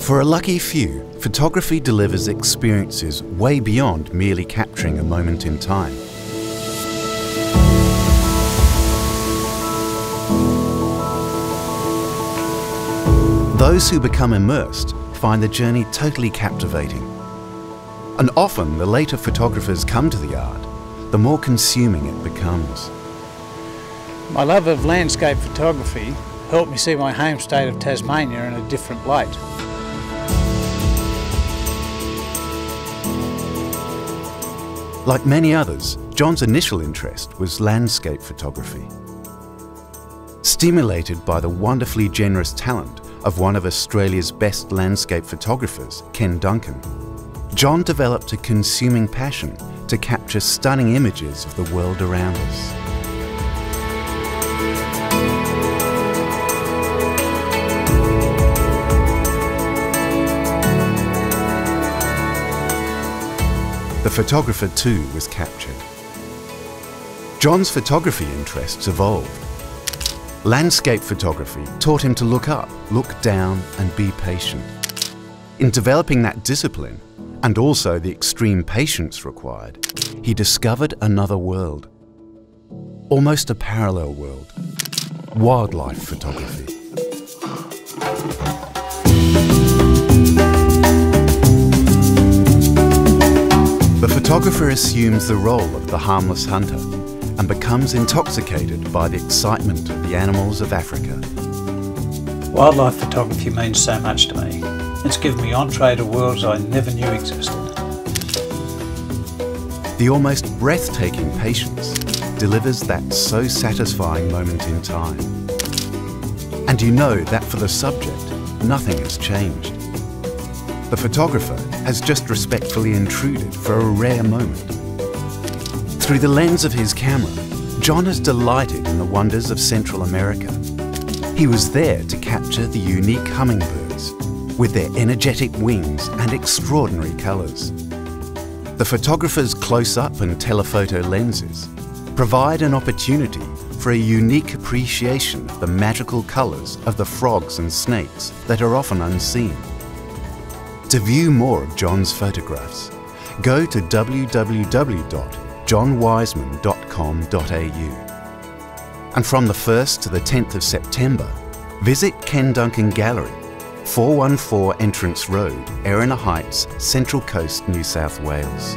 For a lucky few, photography delivers experiences way beyond merely capturing a moment in time. Those who become immersed find the journey totally captivating. And often, the later photographers come to the art, the more consuming it becomes. My love of landscape photography helped me see my home state of Tasmania in a different light. Like many others, John's initial interest was landscape photography. Stimulated by the wonderfully generous talent of one of Australia's best landscape photographers, Ken Duncan, John developed a consuming passion to capture stunning images of the world around us. The photographer too was captured. John's photography interests evolved. Landscape photography taught him to look up, look down and be patient. In developing that discipline, and also the extreme patience required, he discovered another world. Almost a parallel world. Wildlife photography. Photographer assumes the role of the harmless hunter and becomes intoxicated by the excitement of the animals of Africa. Wildlife photography means so much to me. It's given me entree to worlds I never knew existed. The almost breathtaking patience delivers that so satisfying moment in time. And you know that for the subject, nothing has changed. The photographer has just respectfully intruded for a rare moment. Through the lens of his camera, John has delighted in the wonders of Central America. He was there to capture the unique hummingbirds with their energetic wings and extraordinary colours. The photographer's close-up and telephoto lenses provide an opportunity for a unique appreciation of the magical colours of the frogs and snakes that are often unseen. To view more of John's photographs, go to www.johnwiseman.com.au. And from the 1st to the 10th of September, visit Ken Duncan Gallery, 414 Entrance Road, Erina Heights, Central Coast, New South Wales.